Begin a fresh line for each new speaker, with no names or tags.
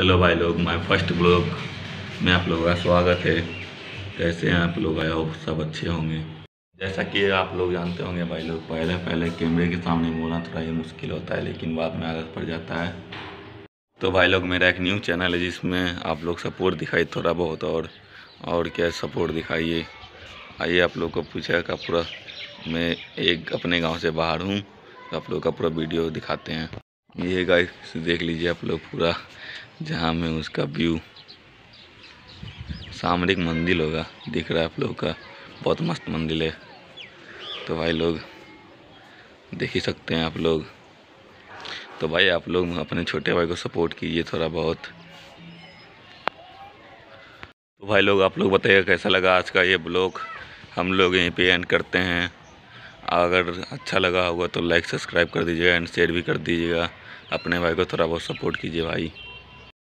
Hello भाई लोग, my first blog में आप लोगों का स्वागत है। कैसे हैं आप लोग? आए हो सब अच्छे होंगे। जैसा कि आप लोग जानते होंगे भाई लोग, पहले पहले कैमरे के सामने बोलना थोड़ा ये मुश्किल होता है, लेकिन बाद में आदत पड़ जाता है। तो भाई लोग, मेरा एक न्यू चैनल है, जिसमें आप लोग सपोर्ट दिखाई थोड़ा बहुत और और क्या सपोर्ट दिखाइए। आइए आप लोग को पूछा का पूरा, मैं एक अपने गाँव से बाहर हूँ, आप लोग का पूरा वीडियो दिखाते हैं। ये गाइस देख लीजिए आप लोग पूरा। जहाँ में उसका व्यू, सामरिक मंदिर होगा, दिख रहा है आप लोग का। बहुत मस्त मंदिर है। तो भाई लोग, देख ही सकते हैं आप लोग। तो भाई आप लोग अपने छोटे भाई को सपोर्ट कीजिए थोड़ा बहुत। तो भाई लोग, आप लोग बताइए कैसा लगा आज का ये ब्लॉग हम लोग यहीं पे एंड करते हैं। अगर अच्छा लगा होगा तो लाइक सब्सक्राइब कर दीजिएगा एंड शेयर भी कर दीजिएगा। अपने भाई को थोड़ा बहुत सपोर्ट कीजिए भाई।